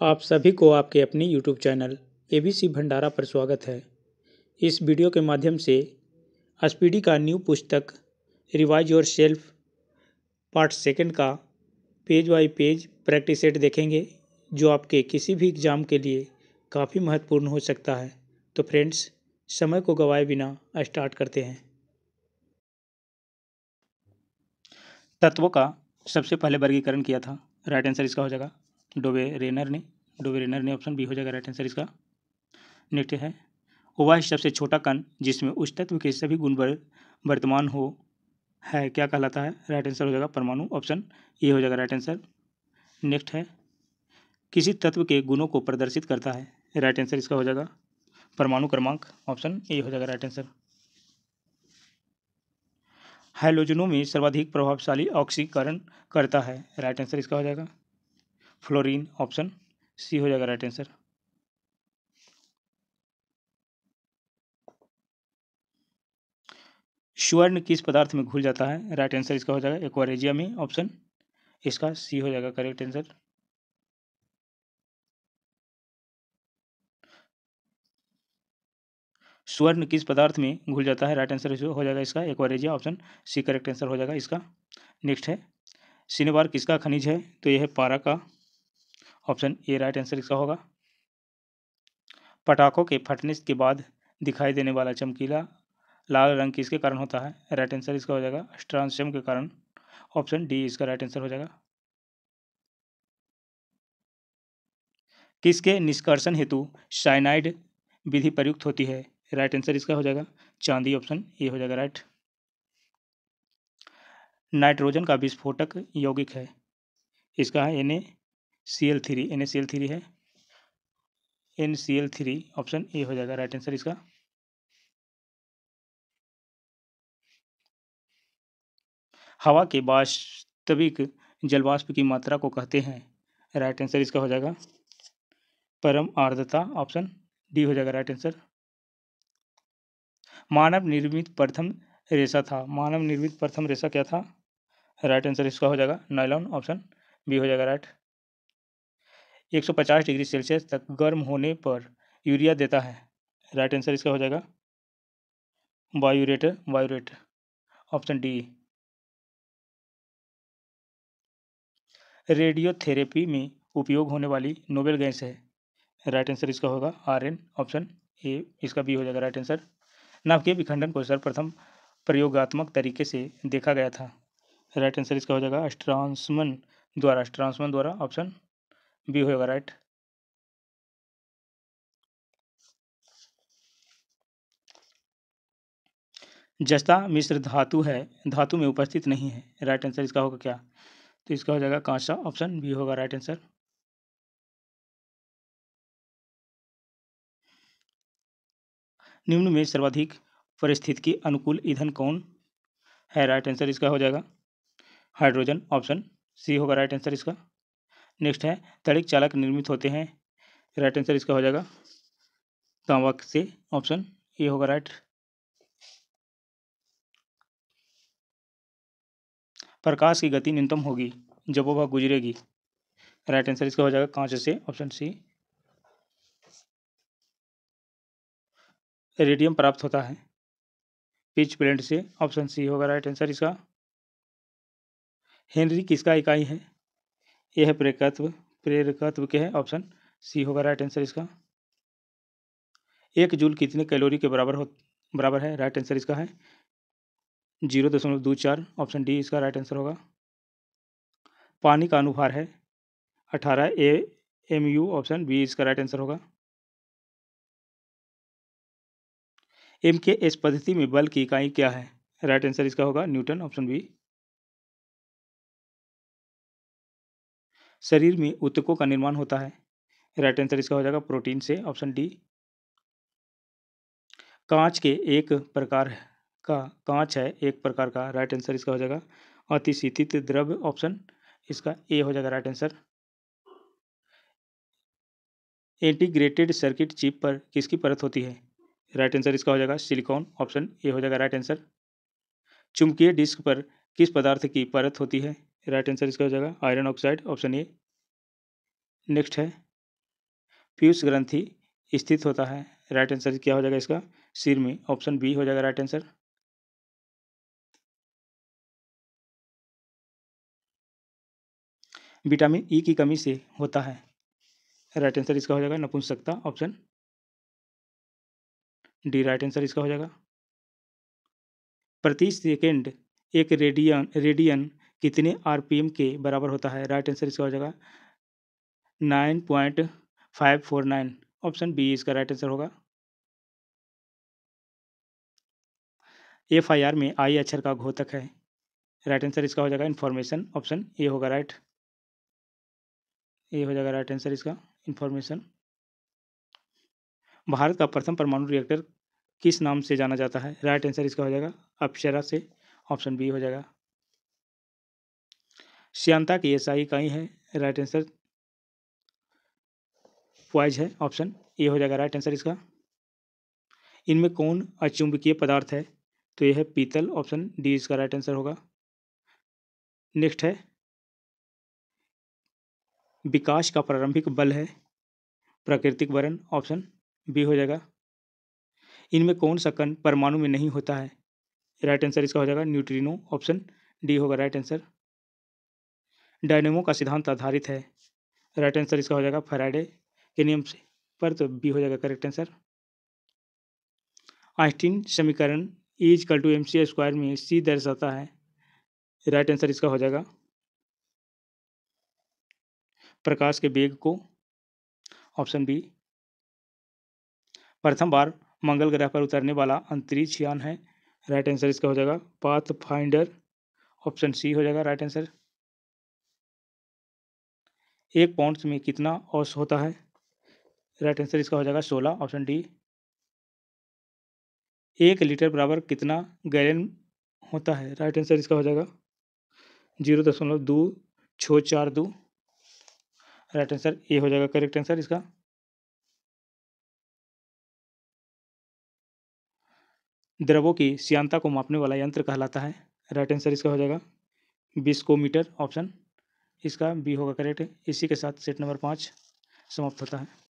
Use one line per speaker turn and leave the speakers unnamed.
आप सभी को आपके अपने YouTube channel A B C Bhandara पर स्वागत है। इस वीडियो के माध्यम से एसपीडी का न्यू पुस्तक, revise yourself, part second का page by page practice set देखेंगे, जो आपके किसी भी एग्ज़ाम के लिए काफ़ी महत्वपूर्ण हो सकता है। तो फ्रेंड्स, समय को गवाए बिना स्टार्ट करते हैं। तत्वों का सबसे पहले वर्गीकरण किया था। राइट आंसर इसका हो जाएगा। डोबे रेनर ने, डोबे रेनर ने ऑप्शन बी हो जाएगा राइट आंसर इसका। नेक्स्ट है वह सबसे छोटा कण जिसमें उस तत्व के सभी गुण वर्तमान हो, है, क्या कहलाता है? राइट आंसर हो जाएगा परमाणु ऑप्शन ए हो जाएगा राइट आंसर नेक्स्ट है, किसी तत्व के गुणों को प्रदर्शित करता है राइट आंसर इसका हो जाएगा। परमाणु क्रमांक ऑप्शन ए हो जाएगा राइट आंसर हाइलोजनों में सर्वाधिक प्रभावशाली ऑक्सीकरण करता है राइट आंसर इसका हो जाएगा। फ्लोरीन ऑप्शन सी हो जाएगा राइट आंसर स्वर्ण किस पदार्थ में घुल जाता है? राइट आंसर इसका हो जाएगा एक्वारेजिया में ऑप्शन इसका सी हो जाएगा करेक्ट आंसर स्वर्ण किस पदार्थ में घुल जाता है? राइट आंसर हो जाएगा इसका aqua regia option C correct answer हो जाएगा इसका। नेक्स्ट है सिनेबार किसका खनिज है? तो यह है पारा का ऑप्शन ए राइट आंसर इसका होगा। पटाखों के फटने के बाद दिखाई देने वाला चमकीला, लाल रंग किसके कारण होता है। राइट आंसर इसका हो जाएगा स्ट्रांसियम के कारण। ऑप्शन डी इसका राइट आंसर हो जाएगा। किसके निष्कर्षण हेतु साइनाइड विधि प्रयुक्त होती है? राइट आंसर इसका हो जाएगा चांदी, ऑप्शन ए हो जाएगा राइट। नाइट्रोजन का विस्फोटक यौगिक है। इसका है N C L three N C L three है। N C L three option A हो जाएगा राइट आंसर इसका। हवा के वास्तविक जलवाष्प की मात्रा को कहते हैं राइट आंसर इसका हो जाएगा। परम आर्द्रता ऑप्शन डी हो जाएगा राइट आंसर मानव निर्मित प्रथम रेशा था। मानव निर्मित प्रथम रेशा क्या था? राइट आंसर इसका हो जाएगा नाइलॉन ऑप्शन बी हो जाएगा राइट 150 डिग्री सेल्सियस तक गर्म होने पर यूरिया देता है। राइट आंसर इसका हो जाएगा। वायुरेट वायुरेट ऑप्शन डी रेडियोथेरेपी में उपयोग होने वाली नोबेल गैस है। राइट आंसर इसका होगा। आर एन ऑप्शन ए इसका बी हो जाएगा। राइट आंसर नाभिकीय विखंडन को सर्वप्रथम प्रयोगात्मक तरीके से देखा गया था। राइट आंसर इसका हो जाएगा। स्ट्रांसमन द्वारा स्ट्रांसमन द्वारा ऑप्शन बी होगा राइट जस्ता मिश्र धातु है, धातु में उपस्थित नहीं है। राइट आंसर इसका होगा क्या? तो इसका हो जाएगा कांसा ऑप्शन बी होगा राइट आंसर निम्न में सर्वाधिक परिस्थिति के अनुकूल ईंधन कौन है? राइट आंसर इसका हो जाएगा। हाइड्रोजन ऑप्शन सी होगा राइट आंसर इसका। नेक्स्ट है, तड़िक चालक निर्मित होते हैं। राइट आंसर इसका हो जाएगा। तांबा से ऑप्शन ए होगा राइट प्रकाश की गति न्यूनतम होगी, जब वह गुजरेगी। राइट आंसर इसका हो जाएगा कांच से ऑप्शन सी रेडियम प्राप्त होता है। पिच प्लेंट से ऑप्शन सी होगा राइट आंसर इसका। हेनरी किसका इकाई है? यह प्रेरकत्व प्रेरकत्व के है ऑप्शन सी होगा राइट आंसर इसका। एक जूल कितने कैलोरी के बराबर हो, बराबर है राइट आंसर इसका है। ज़ीरो दशमलव दो चार ऑप्शन डी इसका राइट आंसर होगा। पानी का अनुभार है, अठारह A M U option B इसका राइट आंसर होगा। एम के एस पद्धति में बल की इकाई क्या है? राइट आंसर इसका होगा, न्यूटन ऑप्शन बी शरीर में ऊतकों का निर्माण होता है। राइट आंसर इसका हो जाएगा प्रोटीन से, ऑप्शन डी। कांच के एक प्रकार का कांच है, एक प्रकार का, राइट आंसर इसका हो जाएगा अतिशीतित द्रव्य ऑप्शन इसका ए हो जाएगा, right answer. Integrated circuit chip पर किसकी परत होती है? राइट आंसर इसका हो जाएगा सिलिकॉन, ऑप्शन ए हो जाएगा, राइट आंसर। चुंबकीय डिस्क पर किस पदार्थ की परत होती है? राइट आंसर इसका हो जाएगा iron oxide option A next है पीयूष ग्रंथि स्थित होता है राइट आंसर क्या हो जाएगा इसका, सिर में ऑप्शन बी हो जाएगा राइट आंसर विटामिन ई की कमी से होता है राइट आंसर इसका हो जाएगा, नपुंसकता ऑप्शन डी राइट आंसर इसका हो जाएगा. प्रति सेकेंड एक रेडियन रेडियन कितने आरपीएम के बराबर होता है? राइट आंसर इसका हो जाएगा nine point five four nine. Option B इसका राइट आंसर होगा। एफ़ आई आर में आई अक्षर का घोतक है। राइट आंसर इसका हो जाएगा इन्फॉर्मेशन। ऑप्शन ए होगा, राइट? ए हो जाएगा, राइट आंसर इसका इन्फॉर्मेशन। भारत का प्रथम परमाणु रिएक्टर किस नाम से जाना जाता है? राइट आंसर इसका हो जाएगा अप्सरा से। ऑप्शन बी हो जाएगा। श्यांता की एसआई इकाई है? राइट आंसर पॉइज है ऑप्शन ए हो जाएगा राइट आंसर इसका। इनमें कौन अचुंबकीय पदार्थ है? तो यह है पीतल ऑप्शन डी इसका राइट आंसर होगा। नेक्स्ट है। विकास का प्रारंभिक बल है। प्राकृतिक वरण ऑप्शन बी हो जाएगा। इनमें कौन सा कण परमाणु में नहीं होता है? राइट आंसर इसका हो जाएगा। न्यूट्रिनो ऑप्शन डी होगा। राइट आंसर डायनेमो का सिद्धांत आधारित है। राइट आंसर इसका हो जाएगा फराडे के नियम से, पर तो बी हो जाएगा करेक्ट आंसर। आइंस्टीन समीकरण is equal to M C square में सी दर्शाता है। राइट आंसर इसका हो जाएगा। प्रकाश के वेग को, ऑप्शन बी। प्रथम बार मंगल ग्रह पर उतरने वाला अंतरिक्ष यान है। राइट आंसर इसका हो जाएगा। पाथ फाइंडर ऑप्शन सी हो जाएगा राइट आंसर। एक पाउंड में कितना औस होता है? राइट आंसर इसका हो जाएगा सोलह, ऑप्शन डी। एक लीटर बराबर कितना गैलन होता है? राइट आंसर इसका हो जाएगा ज़ीरो दशमलव दो छः चार दो। राइट आंसर ए हो जाएगा करेक्ट आंसर इसका। द्रवों की श्यांता को मापने वाला यंत्र कहलाता है। राइट आंसर इसका हो जाएगा बिस्कोमीटर, ऑप्शन इसका बी होगा करेक्ट इसी के साथ सेट नंबर पाँच समाप्त होता है।